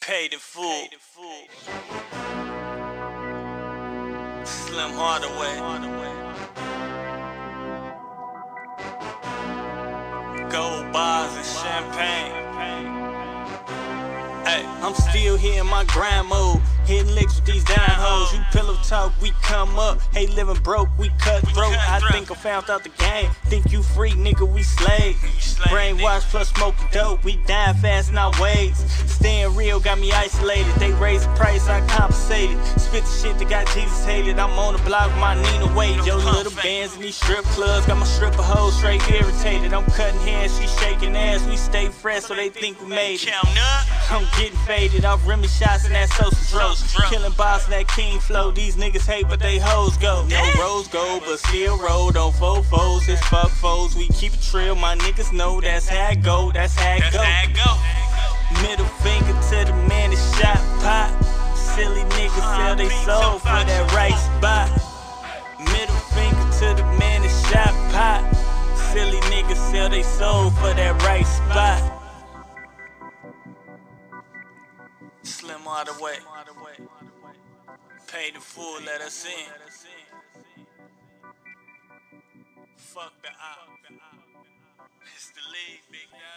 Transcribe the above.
Paid in full. Slim Hardaway. Gold bars and champagne. Hey, I'm still here in my grind mode. Hitting licks with these dime hoes. You pillow talk, we come up. Hey, living broke, we cut throat. I think I found out the game. Think you free, nigga, we slave. Brainwash plus smoking dope. We dying fast in our ways. Staying got me isolated. They raise the price, I compensated. Spit the shit that got Jesus hated. I'm on the block with my Nina Wade. Yo, little bands in these strip clubs. Got my stripper hoes straight irritated. I'm cutting hands, she shaking ass. We stay fresh so they think we made it. I'm getting faded. I'm rimming shots in that social dro. Killing boss in that king flow. These niggas hate, but they hoes go. No rose gold, but still roll. Don't fold foes. It's fuck foes. We keep it trill. My niggas know that's how it go. That's how it go. Soul for that right spot. Middle finger to the man that shot pot. Silly niggas sell they soul for that right spot. Slim all the way. Pay the full, let us in. Fuck the op. It's the league, big dog.